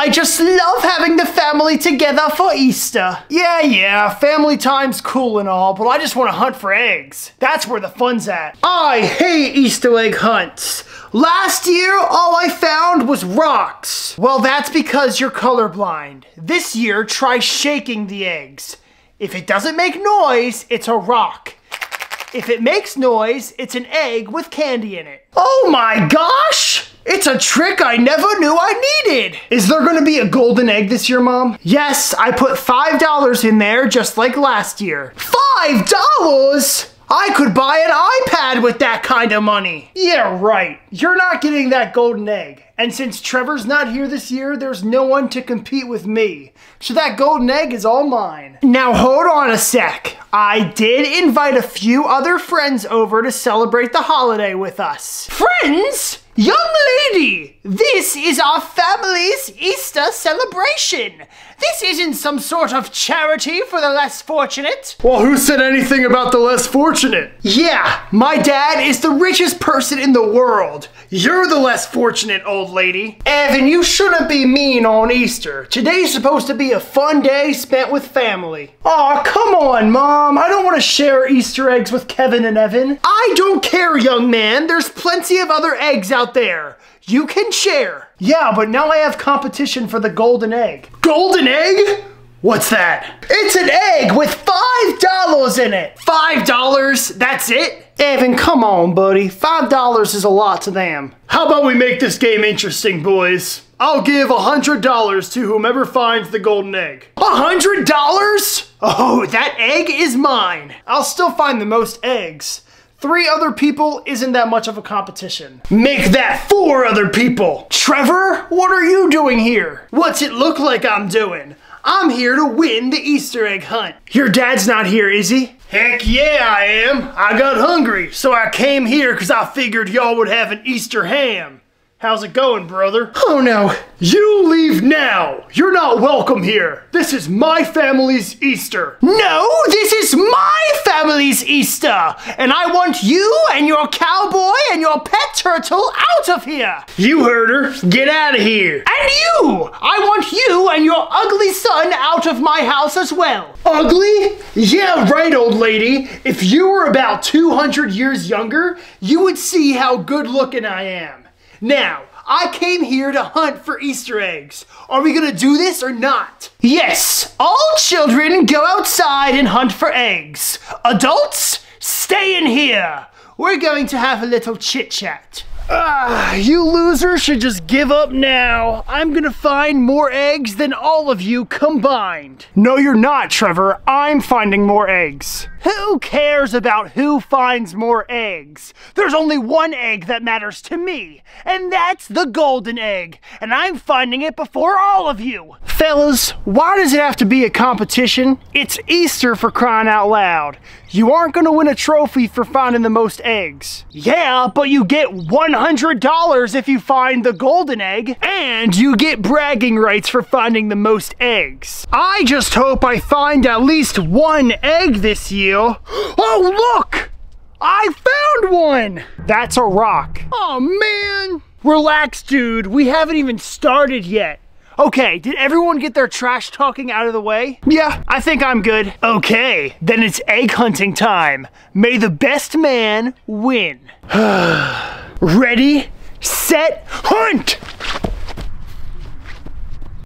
I just love having the family together for Easter. Yeah, yeah, family time's cool and all, but I just want to hunt for eggs. That's where the fun's at. I hate Easter egg hunts. Last year, all I found was rocks. Well, that's because you're colorblind. This year, try shaking the eggs. If it doesn't make noise, it's a rock. If it makes noise, it's an egg with candy in it. Oh my gosh! It's a trick I never knew I needed! Is there gonna be a golden egg this year, Mom? Yes, I put $5 in there just like last year. $5? I could buy an iPad with that kind of money. Yeah, right. You're not getting that golden egg. And since Trevor's not here this year, there's no one to compete with me. So that golden egg is all mine. Now hold on a sec. I did invite a few other friends over to celebrate the holiday with us. Friends? Young lady, this is our family's Easter celebration. This isn't some sort of charity for the less fortunate. Well, who said anything about the less fortunate? Yeah, my dad is the richest person in the world. You're the less fortunate, old lady. Evan, you shouldn't be mean on Easter. Today's supposed to be a fun day spent with family. Aw, come on, Mom. I don't want to share Easter eggs with Kevin and Evan. I don't care, young man. There's plenty of other eggs out there. You can share. Yeah, but now I have competition for the golden egg. Golden egg? What's that? It's an egg with $5 in it. $5? That's it? Evan, come on, buddy. $5 is a lot to them. How about we make this game interesting, boys? I'll give $100 to whomever finds the golden egg. $100? Oh, that egg is mine. I'll still find the most eggs. Three other people isn't that much of a competition. Make that four other people. Trevor, what are you doing here? What's it look like I'm doing? I'm here to win the Easter egg hunt. Your dad's not here, is he? Heck yeah, I am. I got hungry, so I came here because I figured y'all would have an Easter ham. How's it going, brother? Oh no. You leave now. You're not welcome here. This is my family's Easter. No, this is my family's Easter. And I want you and your cowboy and your pet turtle out of here. You heard her. Get out of here. And you! I want you and your ugly son out of my house as well. Ugly? Yeah, right, old lady. If you were about 200 years younger, you would see how good looking I am. Now, I came here to hunt for Easter eggs. Are we gonna do this or not? Yes, all children go outside and hunt for eggs. Adults, stay in here. We're going to have a little chit chat. Ah, you losers should just give up now. I'm gonna find more eggs than all of you combined. No, you're not, Trevor. I'm finding more eggs. Who cares about who finds more eggs? There's only one egg that matters to me, and that's the golden egg, and I'm finding it before all of you. Fellas, why does it have to be a competition? It's Easter for crying out loud. You aren't gonna win a trophy for finding the most eggs. Yeah, but you get $100 if you find the golden egg, and you get bragging rights for finding the most eggs. I just hope I find at least one egg this year. Oh, look! I found one! That's a rock. Oh, man. Relax, dude. We haven't even started yet. Okay, did everyone get their trash talking out of the way? Yeah, I think I'm good. Okay, then it's egg hunting time. May the best man win. Ready, set, hunt!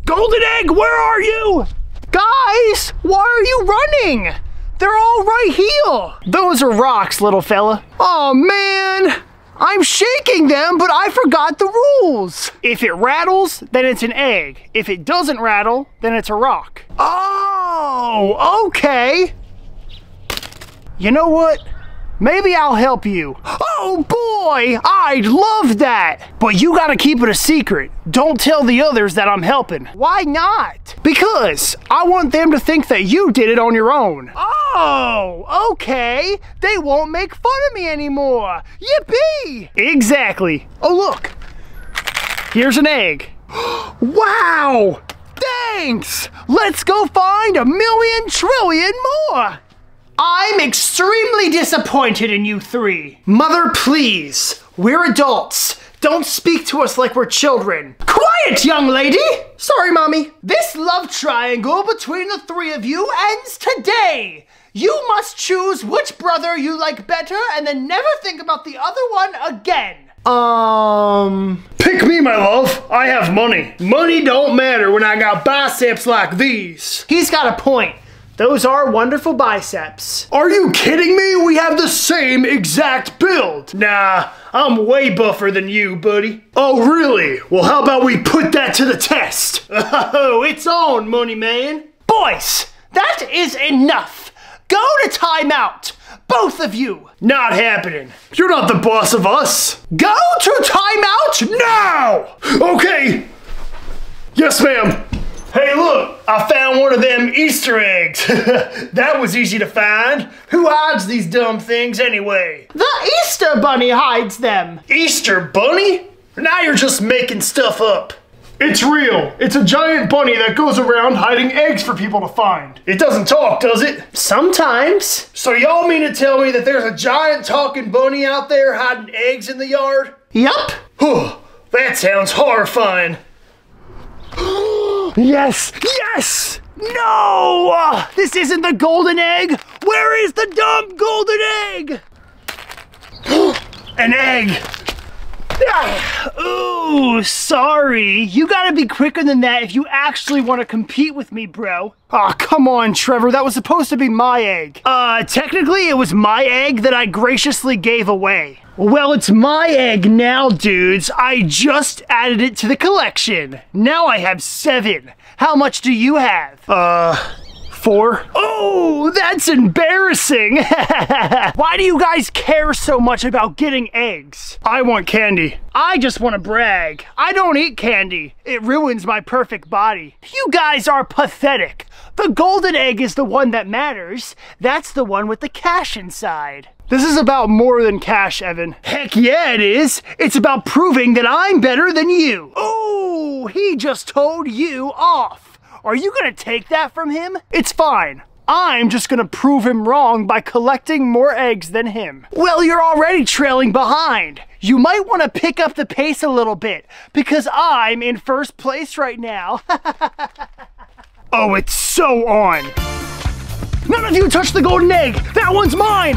Golden egg, where are you? Guys, why are you running? They're all right here. Those are rocks, little fella. Oh man, I'm shaking them, but I forgot the rules. If it rattles, then it's an egg. If it doesn't rattle, then it's a rock. Oh, okay. You know what? Maybe I'll help you. Oh boy, I'd love that. But you gotta keep it a secret. Don't tell the others that I'm helping. Why not? Because I want them to think that you did it on your own. Oh, okay. They won't make fun of me anymore. Yippee! Exactly. Oh, look. Here's an egg. wow! Thanks! Let's go find a million trillion more! I'm extremely disappointed in you three. Mother, please. We're adults. Don't speak to us like we're children. Quiet! Young lady! Sorry, Mommy. This love triangle between the three of you ends today. You must choose which brother you like better and then never think about the other one again. Um, pick me, my love. I have money. Money don't matter when I got biceps like these. He's got a point. Those are wonderful biceps. Are you kidding me? We have the same exact build. Nah, I'm way buffer than you, buddy. Oh, really? Well, how about we put that to the test? Oh, it's on, money man. Boys, that is enough. Go to timeout. Both of you. Not happening. You're not the boss of us. Go to timeout now! Okay. Yes, ma'am. Hey, look, I found one of them Easter eggs. that was easy to find. Who hides these dumb things anyway? The Easter Bunny hides them. Easter Bunny? Now you're just making stuff up. It's real. It's a giant bunny that goes around hiding eggs for people to find. It doesn't talk, does it? Sometimes. So y'all mean to tell me that there's a giant talking bunny out there hiding eggs in the yard? Yup. That sounds horrifying. Yes! Yes! No! This isn't the golden egg! Where is the dumb golden egg? An egg! Ooh, sorry. You gotta be quicker than that if you actually want to compete with me, bro. Aw, come on, Trevor. That was supposed to be my egg. Uh, technically, it was my egg that I graciously gave away. Well, it's my egg now, dudes. I just added it to the collection. Now I have seven. How much do you have? Uh, four? Oh, that's embarrassing. Why do you guys care so much about getting eggs? I want candy. I just want to brag. I don't eat candy. It ruins my perfect body. You guys are pathetic. The golden egg is the one that matters. That's the one with the cash inside. This is about more than cash, Evan. Heck yeah, it is. It's about proving that I'm better than you. Oh, he just told you off. Are you gonna take that from him? It's fine. I'm just gonna prove him wrong by collecting more eggs than him. Well, you're already trailing behind. You might wanna pick up the pace a little bit because I'm in first place right now. oh, it's so on. None of you touch the golden egg. That one's mine.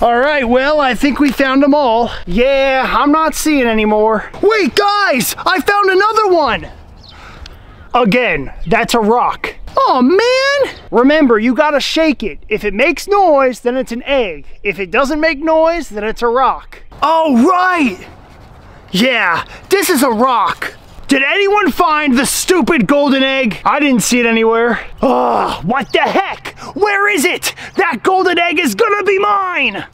All right, well, I think we found them all. Yeah, I'm not seeing anymore. Wait, guys, I found another one. Again, that's a rock. Oh man! Remember, you gotta shake it. If it makes noise, then it's an egg. If it doesn't make noise, then it's a rock. Oh, right! Yeah, this is a rock. Did anyone find the stupid golden egg? I didn't see it anywhere. Oh, what the heck? Where is it? That golden egg is gonna be mine!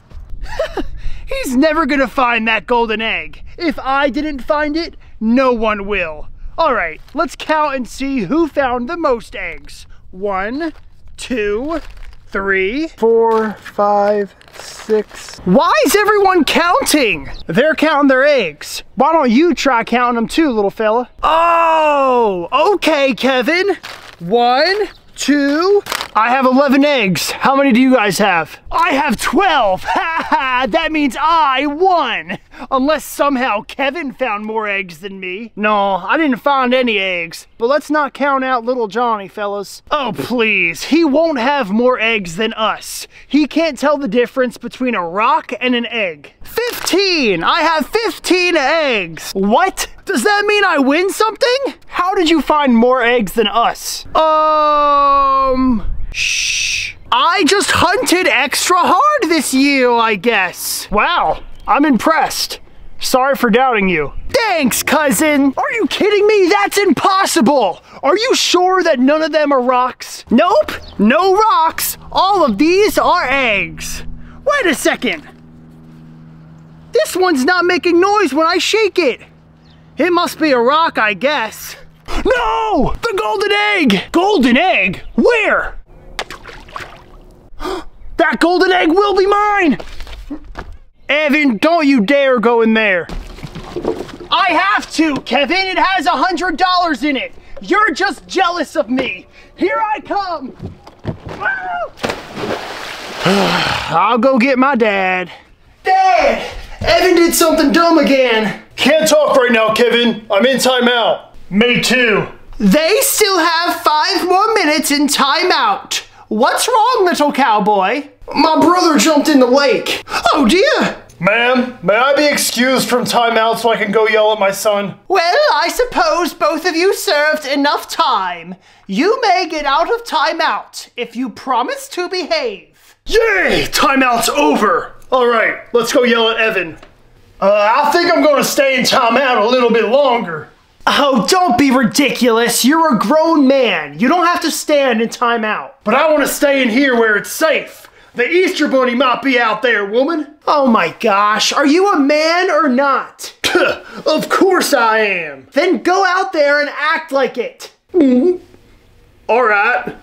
He's never gonna find that golden egg. If I didn't find it, no one will. All right, let's count and see who found the most eggs. One, two, three, four, five, six. Why is everyone counting? They're counting their eggs. Why don't you try counting them too, little fella? Oh, okay, Kevin. One, two, I have 11 eggs. How many do you guys have? I have 12. Ha ha, that means I won. Unless somehow Kevin found more eggs than me. No, I didn't find any eggs. But let's not count out little Johnny, fellas. Oh, please. He won't have more eggs than us. He can't tell the difference between a rock and an egg. 15! I have 15 eggs! What? Does that mean I win something? How did you find more eggs than us? Um... Shh. I just hunted extra hard this year, I guess. Wow, I'm impressed. Sorry for doubting you. Thanks, cousin. Are you kidding me? That's impossible. Are you sure that none of them are rocks? Nope, no rocks. All of these are eggs. Wait a second. This one's not making noise when I shake it. It must be a rock, I guess. No! The golden egg! Golden egg? Where? That golden egg will be mine! Evan, don't you dare go in there. I have to, Kevin. It has a hundred dollars in it. You're just jealous of me. Here I come. Ah! I'll go get my dad. Dad! Evan did something dumb again. Can't talk right now, Kevin. I'm in timeout. Me too. They still have five more minutes in timeout. What's wrong, little cowboy? My brother jumped in the lake. Oh dear. Ma'am, may I be excused from timeout so I can go yell at my son? Well, I suppose both of you served enough time. You may get out of timeout if you promise to behave. Yay! Timeout's over. All right, let's go yell at Evan. Uh, I think I'm going to stay in timeout a little bit longer. Oh, don't be ridiculous. You're a grown man. You don't have to stand in timeout. But I want to stay in here where it's safe. The Easter Bunny might be out there, woman. Oh my gosh, are you a man or not? of course I am. Then go out there and act like it. Mm-hmm. All right.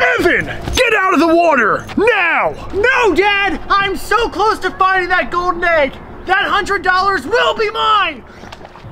Evan, get out of the water, now! No, Dad! I'm so close to finding that golden egg! That hundred dollars will be mine!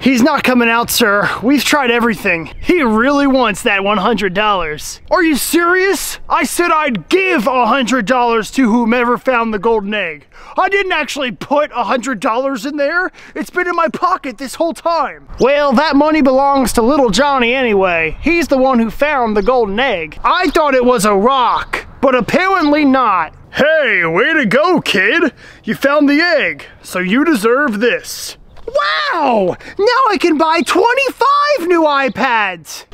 He's not coming out, sir. We've tried everything. He really wants that $100. Are you serious? I said I'd give $100 to whomever found the golden egg. I didn't actually put $100 in there. It's been in my pocket this whole time. Well, that money belongs to little Johnny anyway. He's the one who found the golden egg. I thought it was a rock, but apparently not. Hey, way to go, kid. You found the egg, so you deserve this. Wow! Now I can buy 25 new iPads!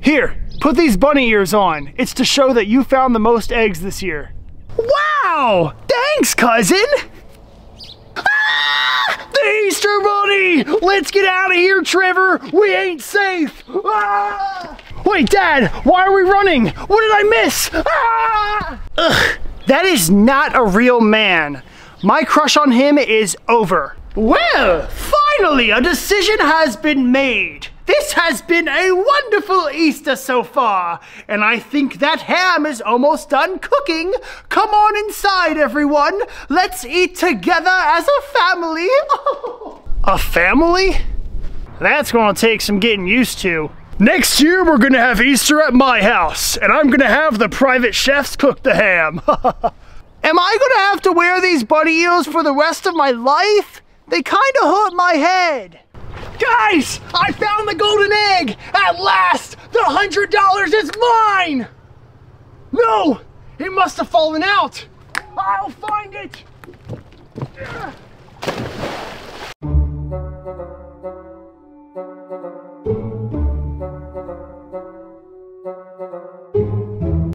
Here, put these bunny ears on. It's to show that you found the most eggs this year. Wow! Thanks, cousin! Ah! The Easter Bunny! Let's get out of here, Trevor! We ain't safe! Ah! Wait, Dad, why are we running? What did I miss? Ah! Ugh, that is not a real man. My crush on him is over. Well, finally a decision has been made. This has been a wonderful Easter so far, and I think that ham is almost done cooking. Come on inside, everyone. Let's eat together as a family. a family? That's gonna take some getting used to. Next year, we're gonna have Easter at my house, and I'm gonna have the private chefs cook the ham. Am I gonna have to wear these bunny ears for the rest of my life? They kinda hurt my head. Guys, I found the golden egg! At last! The hundred dollars is mine! No! It must have fallen out! I'll find it!